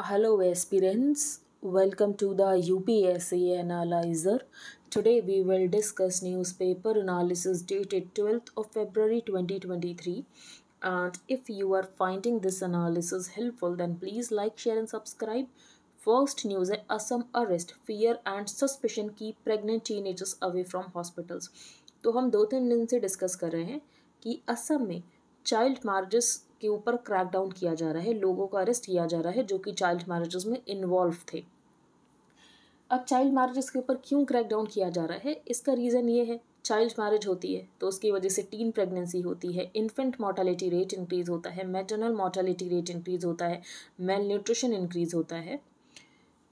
Hello, aspirants. Welcome to the UPSC Analyzer. Today we will discuss newspaper analysis dated 12th of February 2023. And if you are finding this analysis helpful, then please like, share, and subscribe. First news है Assam arrest, fear and suspicion keep pregnant teenagers away from hospitals. तो हम दो तीन दिन से discuss कर रहे हैं कि असम में चाइल्ड मैरिजेस के ऊपर क्रैकडाउन किया जा रहा है, लोगों को अरेस्ट किया जा रहा है, जो कि चाइल्ड मैरिजेस में इन्वॉल्व थे। अब चाइल्ड मैरिजेस के ऊपर क्यों क्रैकडाउन किया जा रहा है, इसका रीज़न ये है चाइल्ड मैरिज होती है तो उसकी वजह से टीन प्रेगनेंसी होती है इन्फेंट मोर्टालिटी रेट इंक्रीज़ होता है मेटरनल मोर्टालिटी रेट इंक्रीज़ होता है मेल न्यूट्रिशन इंक्रीज़ होता है।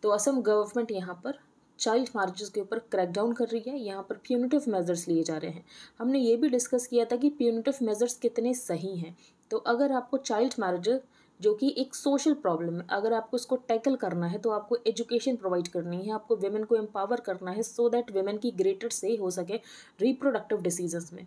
तो असम गवर्नमेंट यहाँ पर चाइल्ड मैरिजेस के ऊपर क्रैकडाउन कर रही है, यहाँ पर प्यूनिटिव मेजर्स लिए जा रहे हैं। हमने ये भी डिस्कस किया था कि प्यूनिटिव मेजर्स कितने सही हैं तो अगर आपको चाइल्ड मैरिज जो कि एक सोशल प्रॉब्लम है, अगर आपको इसको टैकल करना है तो आपको एजुकेशन प्रोवाइड करनी है, आपको वेमेन को एम्पावर करना है सो दैट वेमेन की ग्रेटर से हो सके रिप्रोडक्टिव डिसीजेस में।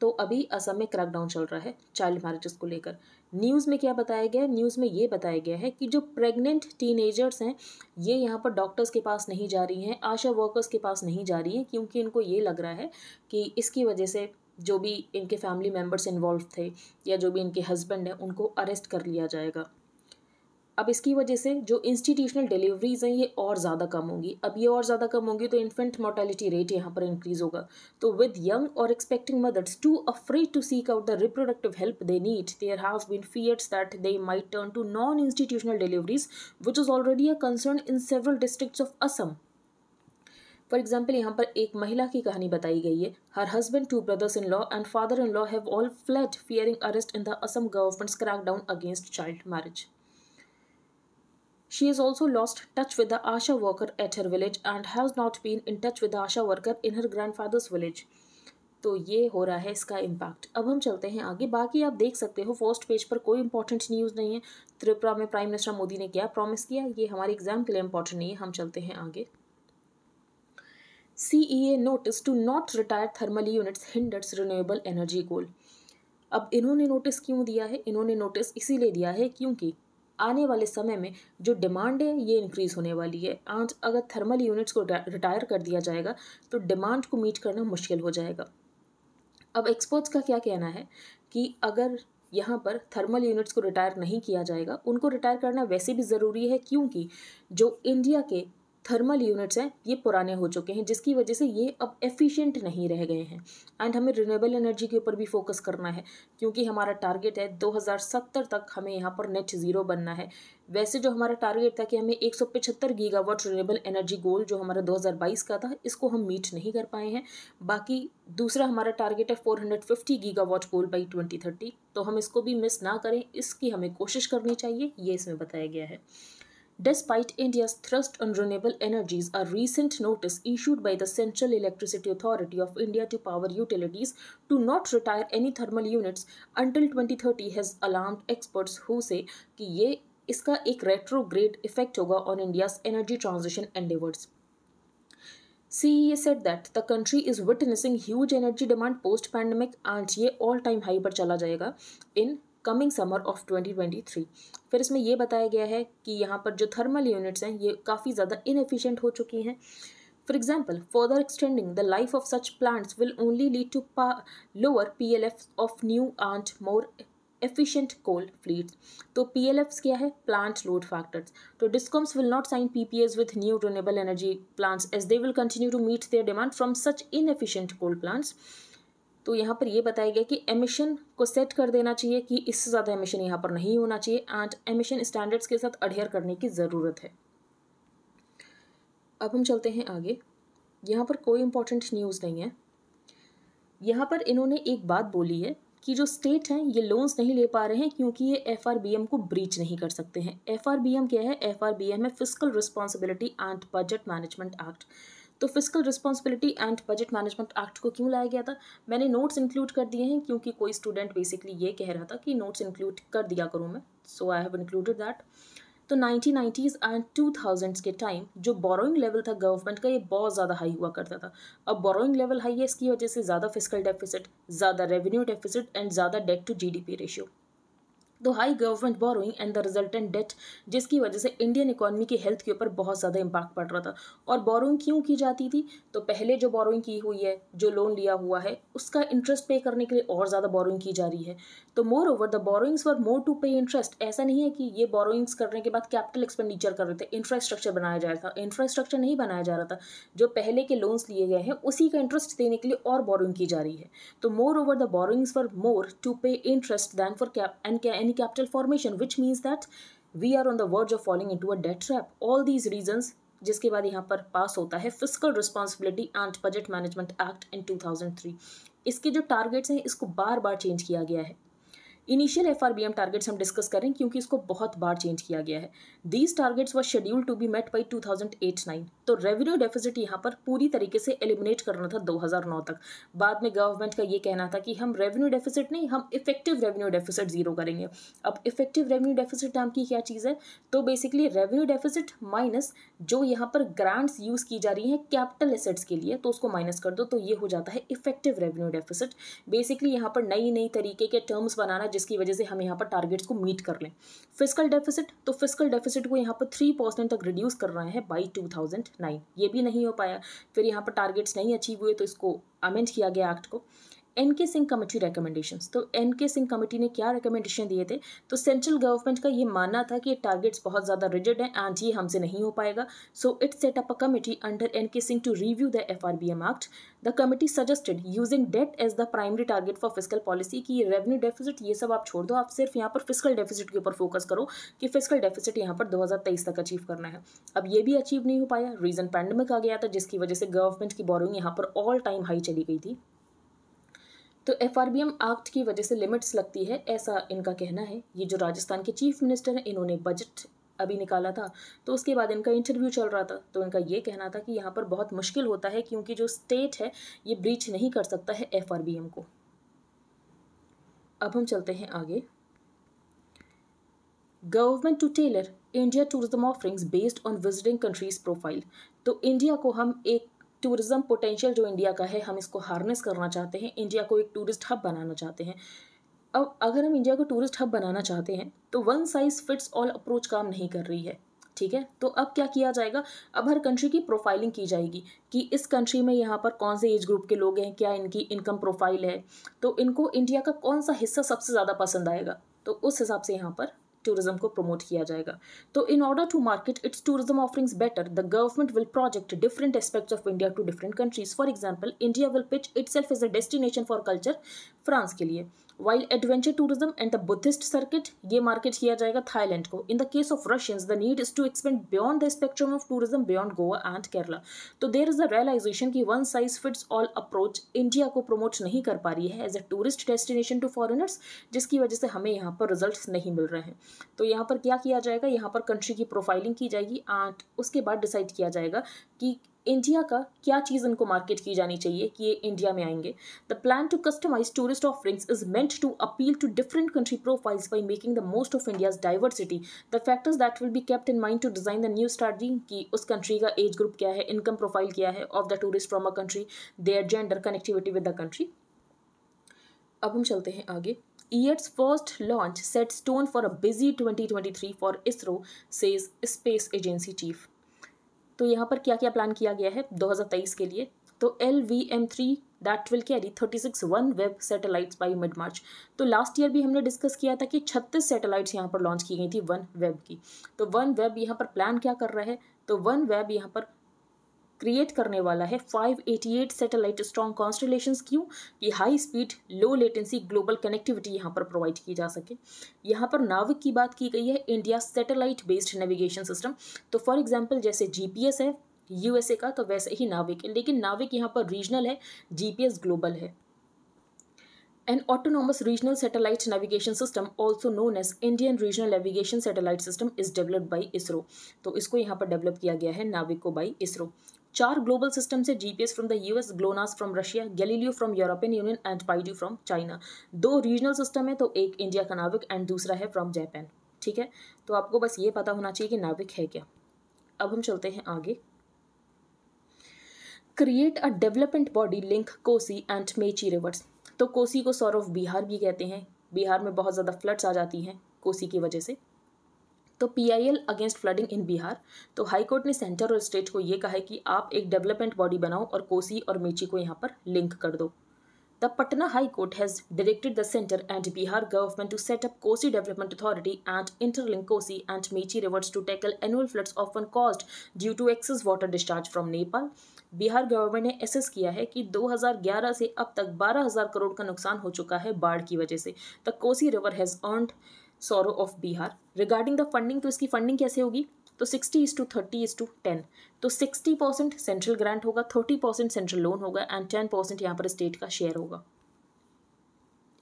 तो अभी असम में क्रैकडाउन चल रहा है चाइल्ड मैरिजेस को लेकर। न्यूज़ में क्या बताया गया है? न्यूज़ में ये बताया गया है कि जो प्रेग्नेंट टीनेजर्स हैं, ये यहाँ पर डॉक्टर्स के पास नहीं जा रही हैं, आशा वर्कर्स के पास नहीं जा रही हैं, क्योंकि इनको ये लग रहा है कि इसकी वजह से जो भी इनके फैमिली मेंबर्स इन्वॉल्व थे या जो भी इनके हस्बैंड हैं, उनको अरेस्ट कर लिया जाएगा। अब इसकी वजह से जो इंस्टीट्यूशनल डिलीवरीज हैं, ये और ज़्यादा कम होंगी। अब ये और ज़्यादा कम होंगी तो इन्फेंट मोर्टेलिटी रेट यहाँ पर इंक्रीज होगा। तो विद यंग और expecting mothers too afraid to seek out the reproductive help they need there have been fears that they might turn to non institutional deliveries which is already a concern in several districts of Assam for example यहाँ पर एक महिला की कहानी बताई गई है। Her husband two brothers in law and father in law have all fled fearing arrest in the Assam government's crackdown against child marriage She has also lost touch with the Asha worker at her village and has not been in touch with the Asha worker in her grandfather's village. तो ये हो रहा है इसका impact अब हम चलते हैं आगे। बाकी आप देख सकते हो फ़र्स्ट पेज पर कोई इंपॉर्टेंट न्यूज़ नहीं है। त्रिपुरा में प्राइम मिनिस्टर मोदी ने क्या प्रॉमिस किया? ये हमारे एग्ज़ाम के लिए इंपॉर्टेंट नहीं है। हम चलते हैं आगे। CEA notice to not retire thermal units hinders renewable energy goal. अब इन्होंने नोटिस क्यों दिया है? इन्होंने नोटिस इसीलिए दिया है क्योंकि आने वाले समय में जो डिमांड है, ये इंक्रीज़ होने वाली है। आज अगर थर्मल यूनिट्स को रिटायर कर दिया जाएगा तो डिमांड को मीट करना मुश्किल हो जाएगा। अब एक्सपर्ट्स का क्या कहना है कि अगर यहाँ पर थर्मल यूनिट्स को रिटायर नहीं किया जाएगा, उनको रिटायर करना वैसे भी ज़रूरी है क्योंकि जो इंडिया के थर्मल यूनिट्स हैं, ये पुराने हो चुके हैं, जिसकी वजह से ये अब एफिशिएंट नहीं रह गए हैं। एंड हमें रिन्यूएबल एनर्जी के ऊपर भी फोकस करना है, क्योंकि हमारा टारगेट है 2070 तक हमें यहाँ पर नेट ज़ीरो बनना है। वैसे जो हमारा टारगेट था कि हमें एक सौ पचहत्तर गीगावाट रिन्यूएबल एनर्जी गोल जो हमारा 2022 का था, इसको हम मीट नहीं कर पाए हैं। बाकी दूसरा हमारा टारगेट है 450 गीगावाट गोल बाई 2030 तो हम इसको भी मिस ना करें, इसकी हमें कोशिश करनी चाहिए, ये इसमें बताया गया है। Despite India's thrust on renewable energies, a recent notice issued by the Central Electricity Authority of India to power utilities to not retire any thermal units until 2030 has alarmed experts who say कि ये इसका एक retrograde effect होगा on India's energy transition endeavors. CEA said that the country is witnessing huge energy demand post pandemic and ये all time high पर चला जाएगा in coming summer of 2023 फिर इसमें यह बताया गया है कि यहाँ पर जो थर्मल यूनिट्स हैं, ये काफ़ी ज़्यादा इनएफिशिएंट हो चुकी हैं। For example further extending the life of such plants will only lead to lower P L F of new and more efficient coal fleets तो पी एल एफ्स क्या है? प्लांट लोड फैक्टर्स तो discoms will not sign P P As with new renewable energy plants as they will continue to meet their demand from such inefficient coal plants तो यहाँ पर ये बताया गया कि एमिशन को सेट कर देना चाहिए कि इससे ज़्यादा एमिशन यहाँ पर नहीं होना चाहिए एंड एमिशन स्टैंडर्ड्स के साथ अडेयर करने की ज़रूरत है। अब हम चलते हैं आगे। यहाँ पर कोई इम्पोर्टेंट न्यूज़ नहीं है। यहाँ पर इन्होंने एक बात बोली है कि जो स्टेट हैं, ये लोन्स नहीं ले पा रहे हैं क्योंकि ये FRBM को ब्रीच नहीं कर सकते हैं। FRBM क्या है? FRBM है fiscal responsibility and budget management act तो fiscal responsibility and budget management act को क्यों लाया गया था? मैंने नोट्स इंक्लूड कर दिए हैं क्योंकि कोई स्टूडेंट बेसिकली ये कह रहा था कि नोट्स इंक्लूड कर दिया करूँ मैं। So I have included that तो nineteen nineties and two thousands के टाइम जो बोरोइंग लेवल था गवर्नमेंट का, ये बहुत ज़्यादा हाई हुआ करता था। अब बोरोइंग लेवल हाई है, इसकी वजह से ज़्यादा फ़िज़िकल डेफिसिट ज़्यादा रेवेन्यू डेफिसिट एंड ज़्यादा डेट टू जीडीपी रेशियो तो high government borrowing and the resultant debt जिसकी वजह से इंडियन इकोनॉमी की हेल्थ के ऊपर बहुत ज़्यादा इम्पैक्ट पड़ रहा था। और बोरोइंग क्यों की जाती थी? तो पहले जो बोरोइंग की हुई है, जो लोन लिया हुआ है, उसका इंटरेस्ट पे करने के लिए और ज़्यादा बोरोइंग की जा रही है। तो moreover the borrowings for more to pay interest ऐसा नहीं है कि ये बोरोइंग्स करने के बाद कैपिटल एक्सपेंडिचर कर रहे थे इंफ्रास्ट्रक्चर बनाया जा रहा था। इंफ्रास्ट्रक्चर नहीं बनाया जा रहा था। जो पहले के लोन्स लिए गए हैं, उसी का इंटरेस्ट देने के लिए और बोरोइंग की जा रही है। तो moreover the borrowings for more to pay interest than for cap and any capital formation which means that we are on the verge of falling into a debt trap. All these reasons, जिसके बाद यहाँ पर पास होता है fiscal responsibility and budget management act in 2003 इसके जो targets हैं, इसको बार बार चेंज किया गया है। Initial F R B M targets हम डिस्कस करें क्योंकि इसको बहुत बार चेंज किया गया है। These targets were schedule to be met by two thousand eight nine तो रेवेन्यू डेफिसिट यहाँ पर पूरी तरीके से एलिमिनेट करना था दो हज़ार नौ तक। बाद में गवर्नमेंट का ये कहना था कि हम रेवेन्यू डेफिसिट नहीं, हम इफ़ेक्टिव रेवेन्यू डेफिसिट ज़ीरो करेंगे। अब इफ़ेक्टिव रेवेन्यू डेफिसिट नाम की क्या चीज़ है? तो बेसिकली रेवेन्यू डेफिसिट माइनस जो यहाँ पर ग्रांट्स यूज़ की जा रही हैं कैपिटल एसेट्स के लिए तो उसको माइनस कर दो तो ये हो जाता है इफ़ेक्टिव रेवेन्यू डेफिसिट बेसिकली यहाँ पर नई नई तरीके के टर्म्स बनाना जिसकी वजह से हम यहाँ पर टारगेट्स को मीट कर लें। फ़िज़िकल डेफिसिट तो फ़िज़िकल डेफिसिट को यहाँ पर थ्री परसेंट तक रिड्यूस कर रहे हैं बाई टू थाउज़ेंड नाइन ये भी नहीं हो पाया। फिर यहाँ पर टारगेट्स नहीं अचीव हुए तो इसको अमेंड किया गया एक्ट को। N K Singh committee recommendations तो एन के सिंह कमेटी ने क्या रिकमेंडेशन दिए थे? तो सेंट्रल गवर्नमेंट का ये मानना था कि ये टारगेट्स बहुत ज़्यादा रिजिड हैं एंड ये हमसे नहीं हो पाएगा. So it set up a committee under N K Singh to review the F R B M act the committee suggested using debt as the primary target for fiscal policy की revenue deficit ये सब आप छोड़ दो, आप सिर्फ़ यहाँ पर फ़िज़िकल डेफिसिट के ऊपर फोकस करो कि फ़िज़िकल डेफिसिट यहाँ पर 2023 तक अचीव करना है। अब ये भी अचीव नहीं हो पाया। रीजन पैंडमिक आ गया था, जिसकी वजह से गवर्नमेंट की बोरिंग यहाँ पर ऑल टाइम हाई चली गई थी। तो एफ़ एक्ट की वजह से लिमिट्स लगती है, ऐसा इनका कहना है। ये जो राजस्थान के चीफ मिनिस्टर हैं, इन्होंने बजट अभी निकाला था तो उसके बाद इनका इंटरव्यू चल रहा था। तो इनका ये कहना था कि यहाँ पर बहुत मुश्किल होता है, क्योंकि जो स्टेट है, ये ब्रीच नहीं कर सकता है एफ़ आर बी एम को। अब हम चलते हैं आगे। Government to tailor India tourism offerings based on visiting countries profile तो इंडिया को हम एक टूरिज़्म पोटेंशियल जो इंडिया का है, हम इसको हार्नेस करना चाहते हैं, इंडिया को एक टूरिस्ट हब बनाना चाहते हैं। अब अगर हम इंडिया को टूरिस्ट हब बनाना चाहते हैं तो one size fits all approach काम नहीं कर रही है, ठीक है? तो अब क्या किया जाएगा? अब हर कंट्री की प्रोफाइलिंग की जाएगी कि इस कंट्री में यहाँ पर कौन से एज ग्रुप के लोग हैं, क्या इनकी इनकम प्रोफ़ाइल है? तो इनको इंडिया का कौन सा हिस्सा सबसे ज़्यादा पसंद आएगा? तो उस हिसाब से यहाँ पर टूरिज़्म को प्रमोट किया जाएगा। तो in order to market its tourism offerings better the government will project different aspects of India to different countries for example India will pitch itself as a destination for culture France के लिए। While adventure tourism and the Buddhist circuit ये market किया जाएगा Thailand को। In the case of Russians the need is to expand beyond the spectrum of tourism beyond Goa and Kerala तो there is the realisation की one size fits all approach India को promote नहीं कर पा रही है as a tourist destination to foreigners जिसकी वजह से हमें यहाँ पर रिज़ल्ट नहीं मिल रहे हैं। तो यहाँ पर क्या किया जाएगा? यहाँ पर कंट्री की प्रोफाइलिंग की जाएगी एंड उसके बाद डिसाइड किया जाएगा कि इंडिया का क्या चीज़ इनको मार्केट की जानी चाहिए कि ये इंडिया में आएँगे? The plan to customize tourist offerings is meant to appeal to different country profiles by making the most of India's diversity the factors that will be kept in mind to design the new strategy कि उस country का age group क्या है income profile क्या है of the tourist from a country their gender connectivity with the country अब हम चलते हैं आगे. Years first launch set stone for a busy 2023 for ISRO says space agency chief तो यहाँ पर क्या क्या प्लान किया गया है 2023 के लिए? तो L V M three that will carry thirty six OneWeb satellites by mid March तो लास्ट ईयर भी हमने डिस्कस किया था कि छत्तीस सेटेलाइट्स यहाँ पर लॉन्च की गई थी वन वेब की. तो वन वेब यहाँ पर प्लान क्या कर रहा है? तो वन वेब यहाँ पर क्रिएट करने वाला है। 588 सैटेलाइट स्ट्रॉन्ग कॉन्स्टलेशन क्यों? कि high speed low latency global connectivity यहाँ पर प्रोवाइड की जा सके। यहाँ पर नाविक की बात की गई है India satellite based navigation system तो फॉर एग्ज़ाम्पल जैसे जीपीएस है यूएसए का तो वैसे ही नाविक लेकिन नाविक यहाँ पर रीजनल है जीपीएस ग्लोबल है। An autonomous regional satellite navigation system, also known as Indian Regional Navigation Satellite System, is developed by ISRO. तो इसको यहाँ पर डेवलप किया गया है नाविको बाई इसरो चार ग्लोबल सिस्टम से GPS from the US GLONASS from Russia Galileo from European Union and BeiDou from China दो रीजनल सिस्टम है तो एक इंडिया का नाविक एंड दूसरा है फ्रॉम जापान ठीक है? तो आपको बस ये पता होना चाहिए कि नाविक है क्या। अब हम चलते हैं आगे। Create a development body link Kosi and Mechi rivers तो कोसी को सौर ऑफ़ बिहार भी कहते हैं। बिहार में बहुत ज़्यादा फ्लड्स आ जाती हैं कोसी की वजह से। तो PIL against flooding in Bihar तो हाईकोर्ट ने सेंटर और स्टेट को ये कहा है कि आप एक डेवलपमेंट बॉडी बनाओ और कोसी और मेची को यहाँ पर लिंक कर दो। The Patna high court has directed the centre and Bihar government to set up Kosi development authority and interlink Kosi and Mechi rivers to tackle annual floods often caused due to excess water discharge from Nepal Bihar government ने assess किया है कि 2011 से अब तक 12,000 करोड़ का नुकसान हो चुका है बाढ़ की वजह से। The Kosi river has earned sorrow of Bihar regarding the funding तो इसकी फंडिंग कैसे होगी? तो sixty is to thirty is to ten तो सिक्सटी परसेंट सेंट्रल ग्रांट होगा थर्टी परसेंट सेंट्रल लोन होगा एंड टेन परसेंट यहाँ पर स्टेट का शेयर होगा.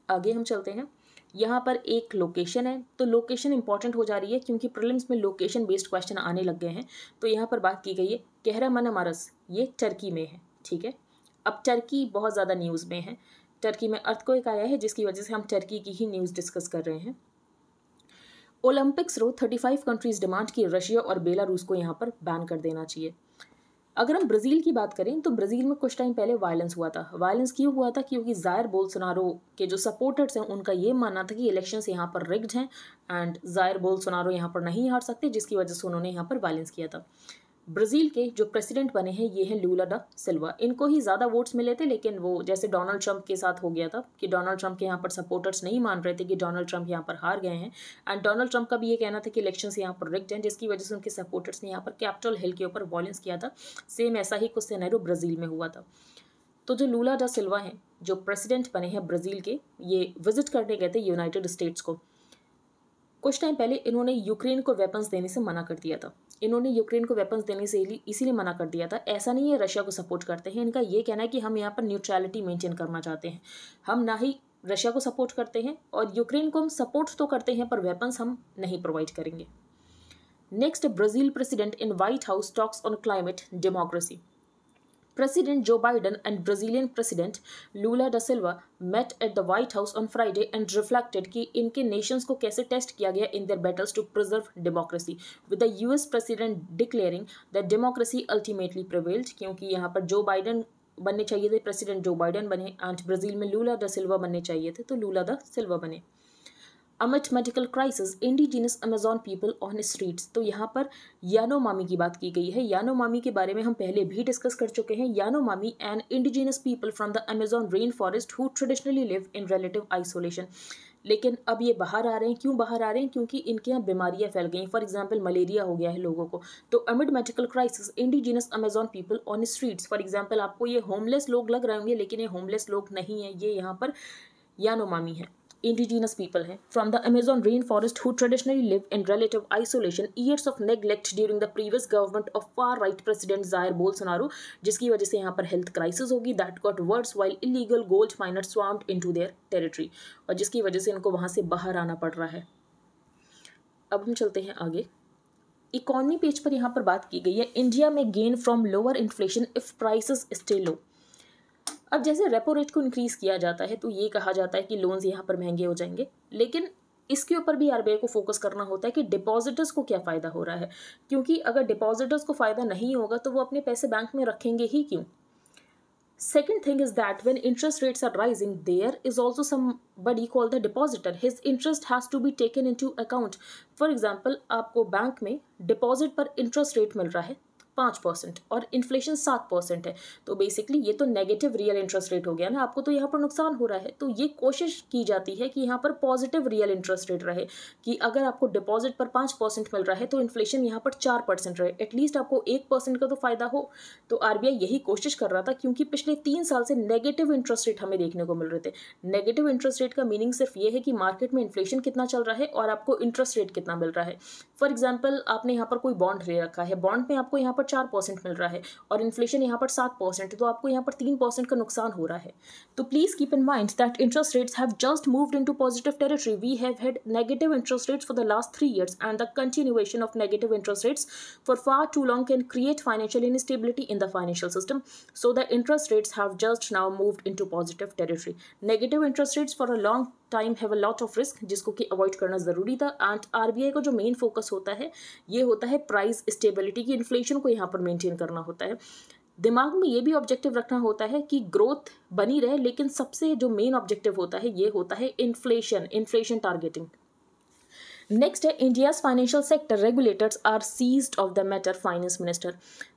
आगे हम चलते हैं. यहाँ पर एक लोकेशन है. तो लोकेशन इंपॉर्टेंट हो जा रही है क्योंकि प्रिलिम्स में लोकेशन बेस्ड क्वेश्चन आने लग गए हैं. तो यहाँ पर बात की गई है. कहरा मनमारस ये टर्की में है, ठीक है? अब टर्की बहुत ज़्यादा न्यूज़ में है. टर्की में अर्थ को एक आया है, जिसकी वजह से हम टर्की की ही न्यूज़ डिस्कस कर रहे हैं. Olympics row thirty five countries demand की रशिया और बेलारूस को यहाँ पर बैन कर देना चाहिए। अगर हम ब्राज़ील की बात करें तो ब्राज़ील में कुछ टाइम पहले वायलेंस हुआ था। वायलेंस क्यों हुआ था? क्योंकि जायर बोलसोनारो के जो सपोर्टर्स हैं, उनका ये मानना था कि इलेक्शंस यहाँ पर रिग्ड हैं एंड जायर बोलसोनारो यहाँ पर नहीं हार सकते, जिसकी वजह से उन्होंने यहाँ पर वायलेंस किया था। ब्राज़ील के जो प्रेसिडेंट बने हैं, ये हैं लूला डा सिल्वा। इनको ही ज़्यादा वोट्स मिले थे, लेकिन वो जैसे डोनाल्ड ट्रंप के साथ हो गया था कि डोनाल्ड ट्रंप के यहाँ पर सपोर्टर्स नहीं मान रहे थे कि डोनाल्ड ट्रंप यहाँ पर हार गए हैं। एंड डोनाल्ड ट्रंप का भी ये कहना था कि इलेक्शन यहाँ पर रिक्ट हैं, जिसकी वजह से उनके सपोर्टर्स ने यहाँ पर कैपिटल हिल के ऊपर वॉलेंस किया था। सेम ऐसा ही कुछ सैनरो ब्राज़ील में हुआ था। तो जो लूला डा सिल्वा हैं, जो प्रेसिडेंट बने हैं ब्राज़ील के, ये विज़िट करने गए थे यूनाइटेड स्टेट्स को। कुछ टाइम पहले इन्होंने यूक्रेन को वेपन्स देने से मना कर दिया था। इन्होंने यूक्रेन को वेपन्स देने से इसीलिए मना कर दिया था। ऐसा नहीं है रशिया को सपोर्ट करते हैं। इनका ये कहना है कि हम यहाँ पर न्यूट्रैलिटी मेंटेन करना चाहते हैं। हम ना ही रशिया को सपोर्ट करते हैं और यूक्रेन को हम सपोर्ट तो करते हैं, पर वेपन्स हम नहीं प्रोवाइड करेंगे। Next Brazil president in White House talks on climate democracy President Joe Biden and Brazilian President Lula da Silva met at the White House on Friday and reflected कि इनके nations को कैसे test किया गया in their battles to preserve democracy with the US president declaring that democracy ultimately prevailed क्योंकि यहाँ पर जो बाइडन बनने चाहिए थे प्रेसिडेंट जो बाइडन बने एंड ब्राज़ील में लूला दा सिल्वा बनने चाहिए थे तो लूला दा सिल्वा बने amid medical crisis indigenous Amazon people on streets तो यहाँ पर यानो मामी की बात की गई है। यानो मामी के बारे में हम पहले भी डिस्कस कर चुके हैं। Yanomami and indigenous people from the Amazon rain forest who traditionally live in relative isolation लेकिन अब ये बाहर आ रहे हैं। क्यों बाहर आ रहे हैं? क्योंकि इनके यहाँ बीमारियाँ फैल गई फॉर एग्ज़ाम्पल मलेरिया हो गया है लोगों को। तो amid medical crisis indigenous Amazon people on streets for example आपको ये होमलेस लोग लग रहे होंगे, लेकिन ये होमलेस लोग नहीं है। ये यहाँ पर यानो मामी है। Indigenous people हैं from the Amazon rainforest who traditionally live in relative isolation years of neglect during the previous government of far right president Jair Bolsonaro जिसकी वजह से यहाँ पर health crisis होगी that got worse while illegal gold miners swarmed into their territory और जिसकी वजह से इनको वहाँ से बाहर आना पड़ रहा है अब हम चलते हैं आगे इकॉनमी पेज पर यहाँ पर बात की गई है इंडिया में gain from lower inflation if prices stay low अब जैसे रेपो रेट को इंक्रीज़ किया जाता है तो ये कहा जाता है कि लोन्स यहाँ पर महँगे हो जाएँगे लेकिन इसके ऊपर भी आरबीआई को फोकस करना होता है कि डिपॉजिटर्स को क्या फ़ायदा हो रहा है क्योंकि अगर डिपॉजिटर्स को फ़ायदा नहीं होगा तो वो अपने पैसे बैंक में रखेंगे ही क्यों Second thing is that when interest rates are rising, there is also somebody called the depositor. His interest has to be taken into account. For example, आपको बैंक में डिपॉजिट पर इंटरेस्ट रेट मिल रहा है पाँच परसेंट और inflation सात percent है। तो बेसिकली ये तो नेगेटिव रियल इंटरेस्ट रेट हो गया ना। आपको तो यहाँ पर नुकसान हो रहा है। तो ये कोशिश की जाती है कि यहाँ पर पॉजिटिव रियल इंटरेस्ट रेट रहे। कि अगर आपको डिपॉजिट पर पाँच परसेंट मिल रहा है तो इन्फ्लेशन यहाँ पर चार परसेंट रहे। एटलीस्ट आपको एक परसेंट का तो फ़ायदा हो। तो आरबीआई यही कोशिश कर रहा था क्योंकि पिछले तीन साल से नेगेटिव इंटरेस्ट रेट हमें देखने को मिल रहे थे। नेगेटिव इंटरेस्ट रेट का मीनिंग सिर्फ़ ये है कि मार्केट में इन्फ्लेशन कितना चल रहा है और आपको इंटरेस्ट रेट कितना मिल रहा है। फॉर एग्ज़ाम्पल आपने यहाँ पर कोई बॉन्ड ले रखा है। बॉन्ड में आपको यहाँ पर चार परसेंट मिल रहा है और इन्फ्लेशन यहाँ पर सात परसेंट तो आपको यहाँ पर तीन परसेंट का नुकसान हो रहा है। तो please keep in mind that interest rates have just moved into positive territory we have had negative interest rates for the last three years and the continuation of negative interest rates for far too long can create financial instability in the financial system so the interest rates have just now move into positive territory negative interest rates for a long time have a lot of risk जिसको कि avoid करना ज़रूरी था। And RBI का जो main focus होता है, ये होता है प्राइस स्टेबिलिटी की इन्फ्लेशन को यहाँ पर मेंटेन करना होता है। दिमाग में ये भी ऑब्जेक्टिव रखना होता है कि ग्रोथ बनी रहे, लेकिन सबसे जो मेन ऑब्जेक्टिव होता है, ये होता है इन्फ्लेशन इन्फ्लेशन टारगेटिंग नेक्स्ट है India's financial sector regulators are seized of the matter finance minister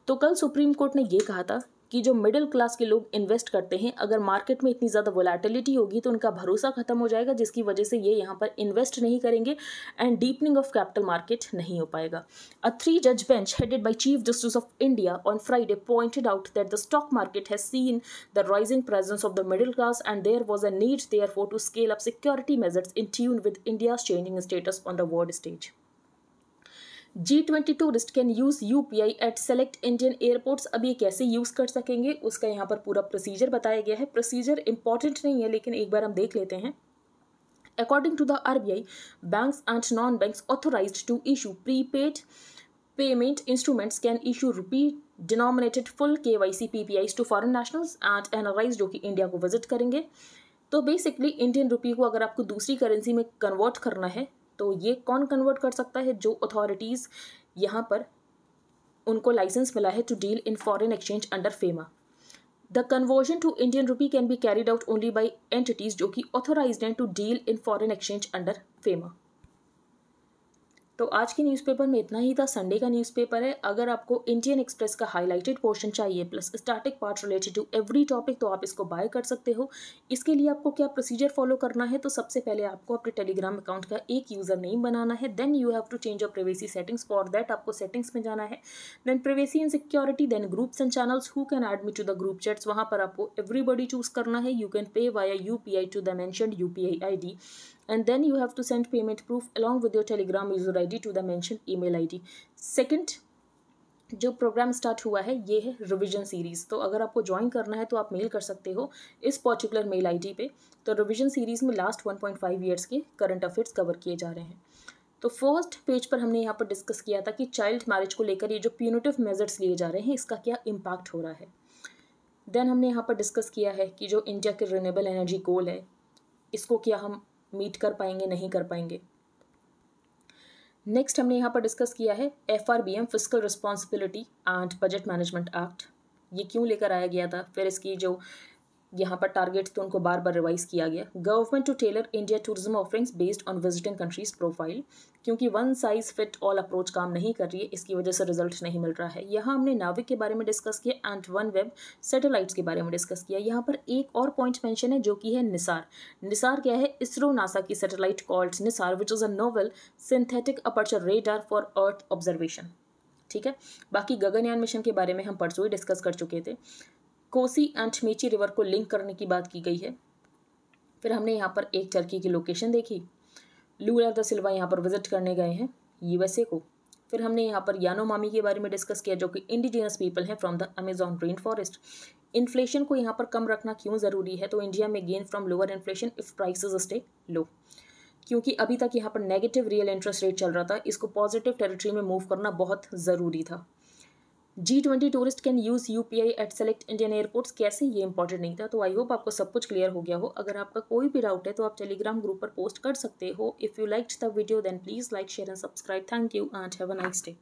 तो कल सुप्रीम कोर्ट ने ये कहा था कि जो मिडिल क्लास के लोग इन्वेस्ट करते हैं, अगर मार्केट में इतनी ज़्यादा वोलेटिलिटी होगी तो उनका भरोसा खत्म हो जाएगा, जिसकी वजह से ये यहाँ पर इन्वेस्ट नहीं करेंगे and deepening of capital market नहीं हो पाएगा। अ थ्री जज bench headed by chief justice of India on Friday pointed out that the stock market has seen the rising presence of the middle class and there was a need there for to scale up security measures in tune with India changing status on the world stage G twenty tourist can use U P I at select Indian airports अब ये कैसे use कर सकेंगे, उसका यहाँ पर पूरा procedure बताया गया है। प्रोसीजर इंपॉर्टेंट नहीं है, लेकिन एक बार हम देख लेते हैं। According to the R banks and non banks authorise to issue prepaid payment instruments can issue rupee denominated full K Y C P P Is to foreign nationals and N जो कि इंडिया को visit करेंगे। तो basically Indian rupee को अगर आपको दूसरी currency में कन्वर्ट करना है तो ये कौन कन्वर्ट कर सकता है जो अथॉरिटीज़ यहाँ पर उनको लाइसेंस मिला है to deal in foreign exchange under FEMA the conversion to Indian rupee can be carried out only by entities जो कि ऑथोराइज हैं to deal in foreign exchange under FEMA तो आज के न्यूज़पेपर में इतना ही था। संडे का न्यूज़पेपर है। अगर आपको इंडियन एक्सप्रेस का हाईलाइटेड पोर्शन चाहिए plus static part related to every topic तो आप इसको बाय कर सकते हो। इसके लिए आपको क्या प्रोसीजर फॉलो करना है? तो सबसे पहले आपको अपने टेलीग्राम अकाउंट का एक यूज़र नेम बनाना है। Then you have to change your privacy settings for that आपको सेटिंग्स में जाना है। Then privacy and security then groups and channels who can add me to the group chats वहाँ पर आपको एवरीबडी चूज़ करना है। You can pay via U P I to the mention U P I I D and then you have to send payment proof along with your telegram user id to the mentioned email id second, जो programme start हुआ है, ये है revision series तो अगर आपको join करना है तो आप मेल कर सकते हो इस पर्टिकुलर मेल आईडी पे. तो रिवीजन सीरीज़ में लास्ट 1.5 ईयर्स के करंट अफेयर्स कवर किए जा रहे हैं. तो फ़र्स्ट पेज पर हमने यहाँ पर डिस्कस किया था कि चाइल्ड मैरिज को लेकर ये जो प्यूनिटिव मेजर्स लिए जा रहे हैं, इसका क्या इम्पैक्ट हो रहा है. देन हमने यहाँ पर डिस्कस किया है कि जो इंडिया के रिनेबल एनर्जी गोल है, इसको क्या हम मीट कर पाएँगे, नहीं कर पाएँगे। नेक्स्ट हमने यहाँ पर डिस्कस किया है F R B M fiscal responsibility and budget management act ये क्यों लेकर आया गया था? फिर इसकी जो यहाँ पर टारगेट्स तो उनको बार बार रिवाइज किया गया। Government to tailor India tourism offerings based on visiting countries profile क्योंकि one size fit all approach काम नहीं कर रही है, इसकी वजह से रिज़ल्ट नहीं मिल रहा है। यहाँ हमने नाविक के बारे में डिस्कस किया एंड वन वेब सेटेलाइट्स के बारे में डिस्कस किया। यहाँ पर एक और पॉइंट मेंशन है, जो कि है निसार निसार क्या है? इसरो नासा की satellite called NISAR which is a novel synthetic aperture radar for earth observation ठीक है? बाकी गगनयान मिशन के बारे में हम परसों ही डिस्कस कर चुके थे। कोसी एंड मेची रिवर को लिंक करने की बात की गई है। फिर हमने यहाँ पर एक टर्की की लोकेशन देखी। लूला द सिल्वा यहाँ पर विज़िट करने गए हैं यूएसए को। फिर हमने यहाँ पर यानो मामी के बारे में डिस्कस किया, जो कि इंडिजिनस पीपल हैं from the Amazon rain forest. Inflation को यहाँ पर कम रखना क्यों ज़रूरी है? तो इंडिया में gain from lower inflation if prices stay low. क्योंकि अभी तक यहाँ पर नेगेटिव रियल इंटरेस्ट रेट चल रहा था, इसको पॉजिटिव टेरिटरी में मूव करना बहुत ज़रूरी था। G twenty tourist can use U P I at select Indian airports कैसे? ये इंपॉर्टेंट नहीं था। तो आई होप आपको सब कुछ क्लियर हो गया हो। अगर आपका कोई भी डाउट है तो आप टेलीग्राम ग्रुप पर पोस्ट कर सकते हो। If you like the video then please like share and subscribe thank you and have a nice day